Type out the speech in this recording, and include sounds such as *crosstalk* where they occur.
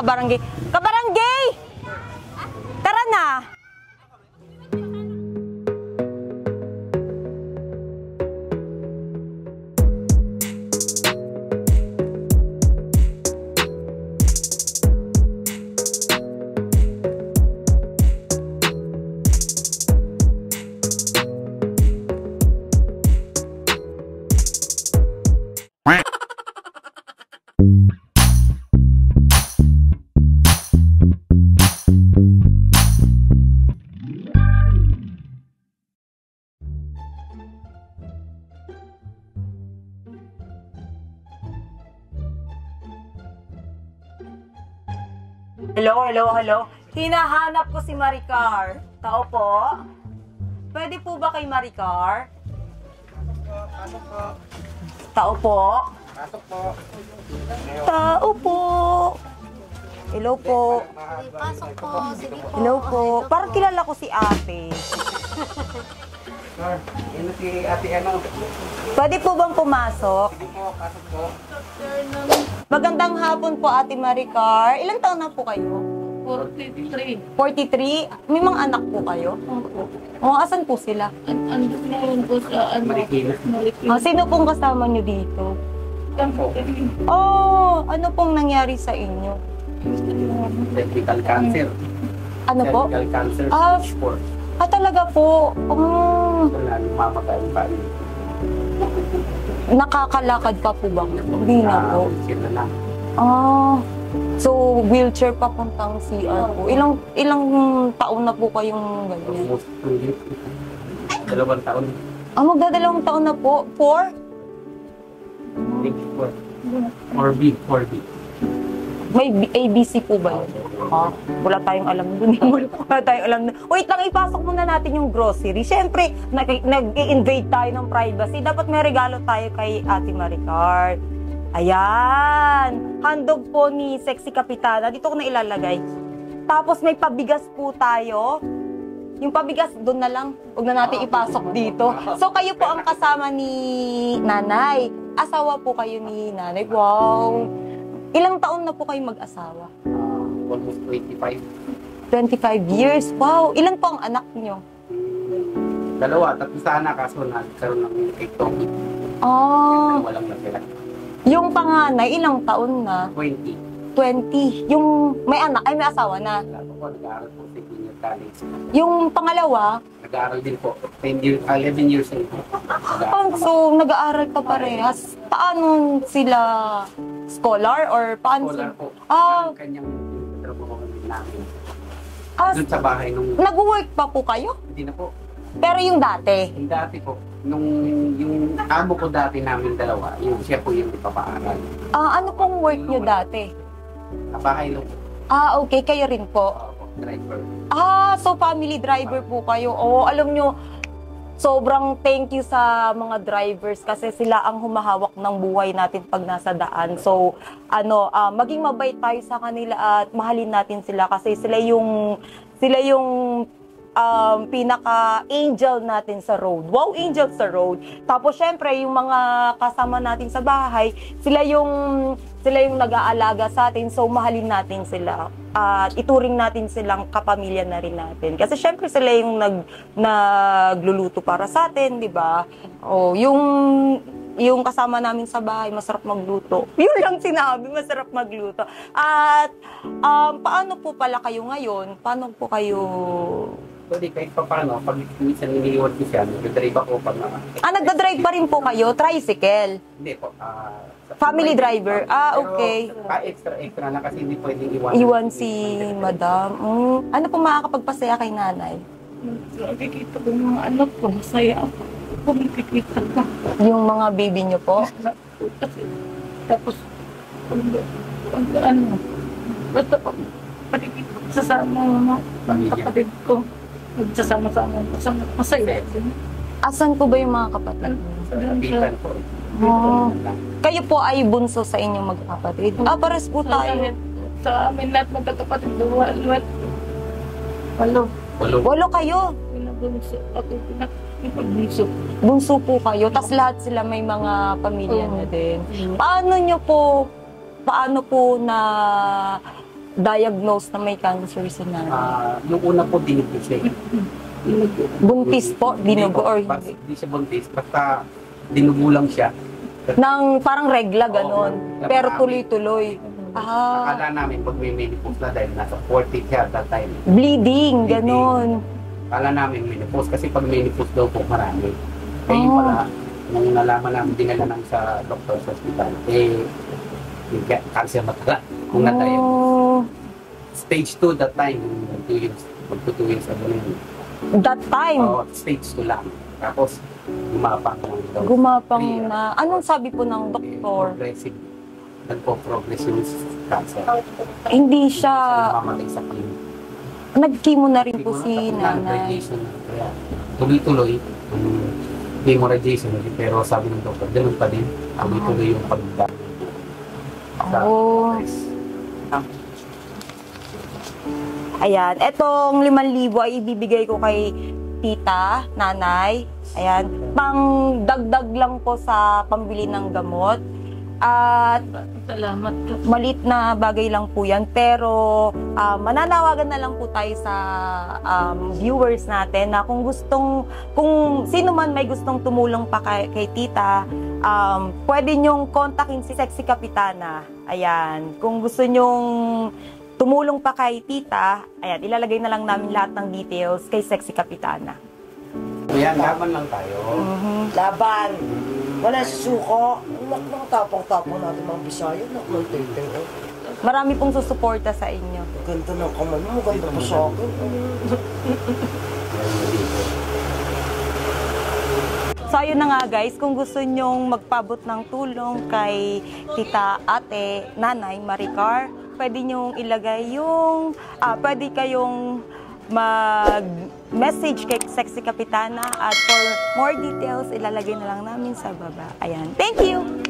kabarangay. Kabarangay! Hello, hello, hello. Hinahanap ko si Maricar. Tao po. Pwede po ba kay Maricar? Pasok po. Tao po. Pasok po. Tao po. Hello po. Pasok po, sige po. Hello po. Parang kilala ko si ate. Sir, yun si ate ano. Pwede po bang pumasok? Sige po, pasok po. Magandang hapon po, Ate Maricar. Ilang taon na po kayo? 43. 43? May mga anak po kayo? O, asan po sila? Andun na yun po sa ano. Marikina. Ah, sino pong kasama nyo dito? Saan po kami? Oh, ano pong nangyari sa inyo? Cervical cancer. Ano po? Cervical cancer. Ah. stage. Ah, talaga po. Oh, Wala nang mamagay pa. nakakalakad pa po ba? Hindi na po. Sila na. Ah, so wheelchair papuntang CR po. Ilang ilang taon na po kayong ganyan? Almost two years. Dalawang taon. Ah, magdadalawang taon na po. Four? Four. 4B, 4B. May ABC po ba yun? Ah, wala tayong alam dun. *laughs* wala tayong alam. Wait lang, ipasok muna natin yung grocery. Siyempre, nag- nag-invade tayo ng privacy. Dapat may regalo tayo kay Ate Maricar. Ayan! Handog po ni Sexy Kapitana. Dito ko na ilalagay. Tapos may pabigas po tayo. Yung pabigas, doon na lang. Huwag na natin ipasok dito. So, kayo po ang kasama ni nanay. Asawa po kayo ni nanay. Wow! Ilang taon na po kayo mag-asawa? Ah, almost 25. 25 years. Wow! Ilan po ang anak niyo? Dalawa, tatlo sana kaso nagkaroon ng ectopic. Ah, Walang na sila. yung panganay, ilang taon na? 20. 20. Yung may anak, ay may asawa na. Po nag-aaral po sa junior college. Yung pangalawa, Nag-aaral din po. 10 years, ah, 11 years old oh, so nag-aaral pa parehas. Paano sila? Scholar or paano Scholar po. Ah. Ang kanyang trabaho namin. Ah, Doon sa bahay nung nag-work pa po kayo? hindi na po. Pero yung dati. Yung dati po, nung yung amo ko dati namin dalawa, yung siya po yung ipapaaral. Ah, ano pong work nyo dati? Sa bahay lang po. Ah, okay. Kayo rin po. Ako po, driver. Ah, so family driver po kayo. Oo, alam nyo, sobrang thank you sa mga drivers kasi sila ang humahawak ng buhay natin pag nasa daan. So, ano, ah, maging mabait tayo sa kanila at mahalin natin sila kasi sila yung sila yung um, pinaka-angel natin sa road. Wow, angel sa road. Tapos, syempre, yung mga kasama natin sa bahay, sila yung sila yung nag-aalaga sa atin, so mahalin natin sila. At ituring natin silang kapamilya na rin natin. Kasi syempre sila yung nag, nagluluto para sa atin, di ba? O, yung yung kasama namin sa bahay, masarap magluto. *laughs* Yun lang sinabi, masarap magluto. At um, paano po pala kayo ngayon? Paano po kayo... Pwede kahit pa paano, pag minsan iniiwan ko siya, nag-drive ako pag na, Ah, nagda-drive pa rin po kayo? Tricycle? hindi po. sa- Family driver? Ah, okay. Pa extra extra na kasi hindi pwedeng iwan. Iwan si madam. Mm. Ano po makakapagpasaya kay nanay? Nakikita ko yung mga anak ko, masaya ako. Kung nakikita ka. Yung mga baby niyo po? Kasi, tapos, ano, basta pag panikita ko sasama mga kapatid ko, magsasama-sama, masama, masaya. Asan po ba yung mga kapatid? Bitan po. Oh. Kayo po ay bunso sa inyong magkakapatid. Ah, pares po tayo. sa amin lahat magkakapatid, wal, wal, walo, Walo. Walo kayo. pinabunso, ako pinabunso. Bunso po kayo. Tapos lahat sila may mga pamilya na din. Paano nyo po, paano po na diagnosed na may cancer si nanay? Ah, yung una po, siya *laughs* eh. Buntis po, dinugo or Bas- hindi? Hindi siya buntis, basta dinugo lang siya. Nang parang regla ganon, Oo, pero tuloy-tuloy. Ah, Akala namin pag may menopause na dahil nasa 40 siya at that time. bleeding, ganon. Akala namin menopause kasi pag menopause daw po marami. Kaya Oh. pala, nung nalaman namin, dinala namin sa doctor sa hospital, eh, yung ca- cancer na pala. Kung na-diagnose. Stage 2 that time, 2 years, magto 2 years ago na yun. that time, Oo, stage 2 lang. Tapos, gumapang lang daw. gumapang Three, na. Anong sabi po ng doktor? Progressive. Nagpo-progress yung cancer. Hindi Siya siya, namamatay sa clinic. nag-chemo na rin po si nanay. na. Kaya tuloy-tuloy. Chemo-radiation ulit. Pero sabi ng doktor, ganun pa din. Tuloy-tuloy yung pagda. sa Oh. progress. Ayan, etong 5,000 ay ibibigay ko kay tita, nanay. Ayan, pang dagdag lang po sa pambili ng gamot. At Salamat malit na bagay lang po yan. Pero ah, mananawagan na lang po tayo sa um, viewers natin na kung gustong, kung sino man may gustong tumulong pa kay, kay tita, um, pwede nyong kontakin si Sexy Kapitana. Ayan. Kung gusto nyong tumulong pa kay tita, ayan, ilalagay na lang namin lahat ng details kay Sexy Kapitana. Ayan, laban lang tayo. Mhm. Laban. Wala Suko. Nak, nakatapang-tapang natin mga Bisaya. Nak, ng ting oh. Marami pong susuporta sa inyo. Ganda ng kamay mo. Maganda pa sa akin. So ayun na nga guys, kung gusto nyong magpabot ng tulong kay tita, ate, nanay, Maricar, pwede nyong ilagay yung, ah, pwede kayong mag-message kay Sexy Kapitana at for more details, ilalagay na lang namin sa baba. Ayan. Thank you!